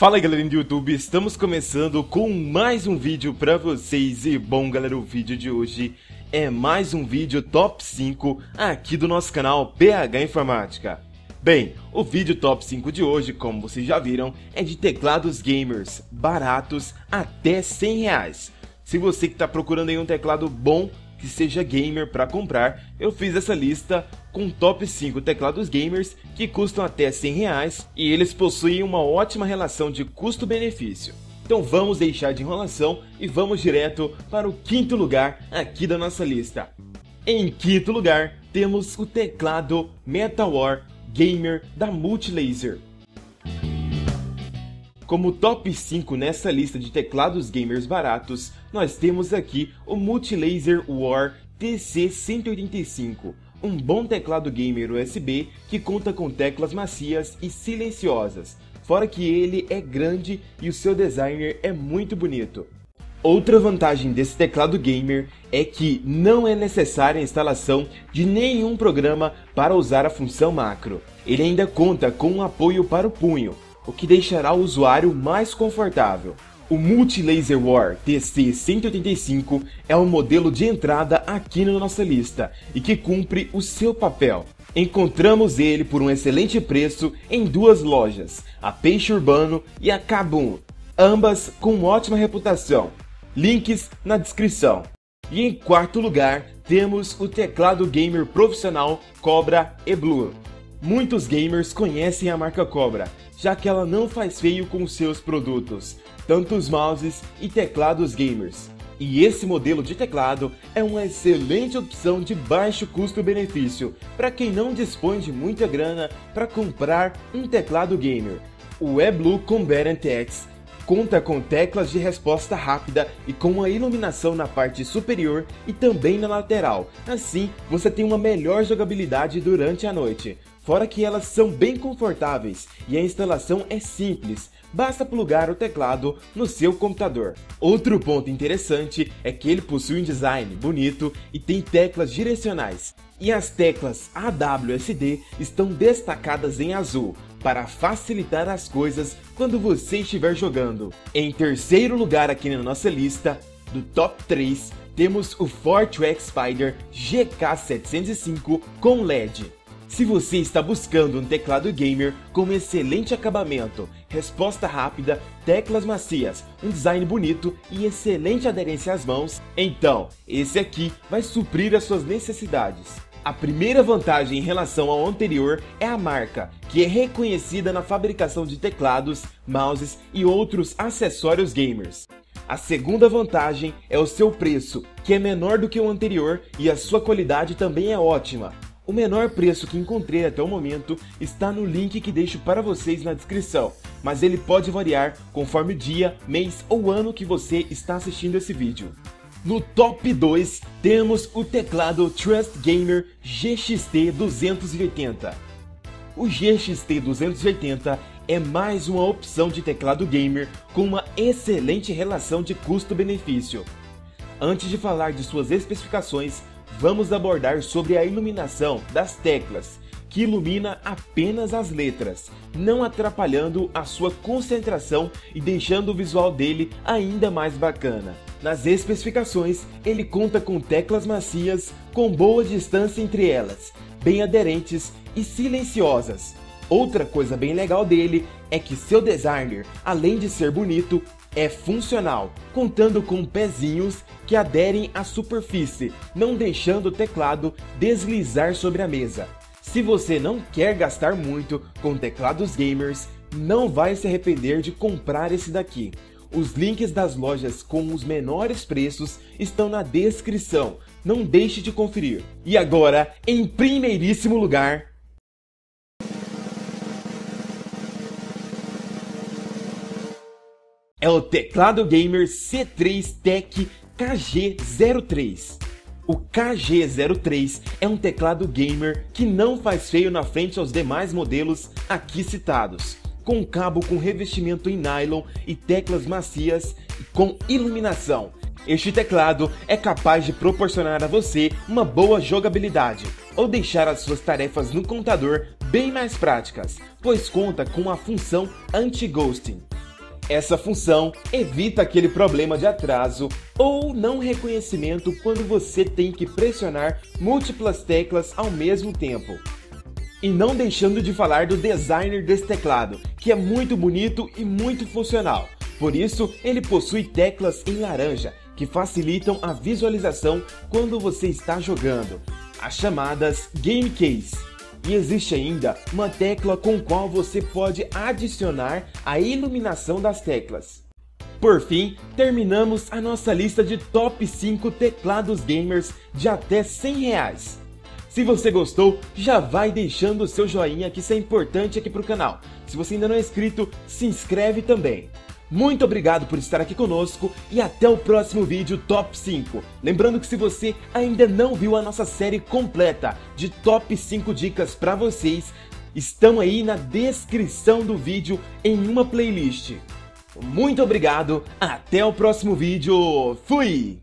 Fala galerinha do YouTube, estamos começando com mais um vídeo pra vocês e bom galera, o vídeo de hoje é mais um vídeo top 5 aqui do nosso canal PH Informática. Bem, o vídeo top 5 de hoje, como vocês já viram, é de teclados gamers baratos até 100 reais. Se você que está procurando aí um teclado bom que seja gamer para comprar, eu fiz essa lista com top 5 teclados gamers que custam até 100 reais e eles possuem uma ótima relação de custo-benefício. Então vamos deixar de enrolação e vamos direto para o quinto lugar aqui da nossa lista. Em quinto lugar, temos o teclado MetalWar Gamer da Multilaser. Como top 5 nessa lista de teclados gamers baratos, nós temos aqui o Multilaser War TC185, um bom teclado gamer USB que conta com teclas macias e silenciosas, fora que ele é grande e o seu designer é muito bonito. Outra vantagem desse teclado gamer é que não é necessária a instalação de nenhum programa para usar a função macro. Ele ainda conta com um apoio para o punho, o que deixará o usuário mais confortável. O Multi-Laser War TC185 é o modelo de entrada aqui na nossa lista e que cumpre o seu papel. Encontramos ele por um excelente preço em duas lojas, a Peixe Urbano e a Kabum, ambas com ótima reputação. Links na descrição. E em quarto lugar, temos o teclado gamer profissional Cobra E-Blue. Muitos gamers conhecem a marca Cobra, já que ela não faz feio com seus produtos, tanto os mouses e teclados gamers. E esse modelo de teclado é uma excelente opção de baixo custo-benefício para quem não dispõe de muita grana para comprar um teclado gamer. O E-Blue Combatant X conta com teclas de resposta rápida e com uma iluminação na parte superior e também na lateral. Assim, você tem uma melhor jogabilidade durante a noite. Fora que elas são bem confortáveis e a instalação é simples, basta plugar o teclado no seu computador. Outro ponto interessante é que ele possui um design bonito e tem teclas direcionais. E as teclas AWSD estão destacadas em azul, para facilitar as coisas quando você estiver jogando. Em terceiro lugar aqui na nossa lista, do top 3, temos o Fortrack Spider GK705 com LED. Se você está buscando um teclado gamer com excelente acabamento, resposta rápida, teclas macias, um design bonito e excelente aderência às mãos, então esse aqui vai suprir as suas necessidades. A primeira vantagem em relação ao anterior é a marca, que é reconhecida na fabricação de teclados, mouses e outros acessórios gamers. A segunda vantagem é o seu preço, que é menor do que o anterior e a sua qualidade também é ótima. O menor preço que encontrei até o momento está no link que deixo para vocês na descrição, mas ele pode variar conforme o dia, mês ou ano que você está assistindo esse vídeo. No top 2 temos o teclado Trust Gamer GXT 280. O GXT 280 é mais uma opção de teclado gamer com uma excelente relação de custo-benefício. Antes de falar de suas especificações, vamos abordar sobre a iluminação das teclas, que ilumina apenas as letras, não atrapalhando a sua concentração e deixando o visual dele ainda mais bacana. Nas especificações, ele conta com teclas macias com boa distância entre elas, bem aderentes e silenciosas. Outra coisa bem legal dele é que seu designer, além de ser bonito, é funcional, contando com pezinhos que aderem à superfície, não deixando o teclado deslizar sobre a mesa. Se você não quer gastar muito com teclados gamers, não vai se arrepender de comprar esse daqui. Os links das lojas com os menores preços estão na descrição, não deixe de conferir. E agora, em primeiríssimo lugar, é o teclado gamer C3 Tech KG03. O KG03 é um teclado gamer que não faz feio na frente aos demais modelos aqui citados, com cabo com revestimento em nylon e teclas macias com iluminação. Este teclado é capaz de proporcionar a você uma boa jogabilidade ou deixar as suas tarefas no computador bem mais práticas, pois conta com a função anti-ghosting. Essa função evita aquele problema de atraso ou não reconhecimento quando você tem que pressionar múltiplas teclas ao mesmo tempo. E não deixando de falar do designer desse teclado, que é muito bonito e muito funcional. Por isso, ele possui teclas em laranja, que facilitam a visualização quando você está jogando, as chamadas Game Case. E existe ainda uma tecla com qual você pode adicionar a iluminação das teclas. Por fim, terminamos a nossa lista de top 5 teclados gamers de até 100 reais. Se você gostou, já vai deixando o seu joinha que isso é importante aqui para o canal. Se você ainda não é inscrito, se inscreve também. Muito obrigado por estar aqui conosco e até o próximo vídeo Top 5. Lembrando que se você ainda não viu a nossa série completa de Top 5 dicas para vocês, estão aí na descrição do vídeo em uma playlist. Muito obrigado, até o próximo vídeo, fui!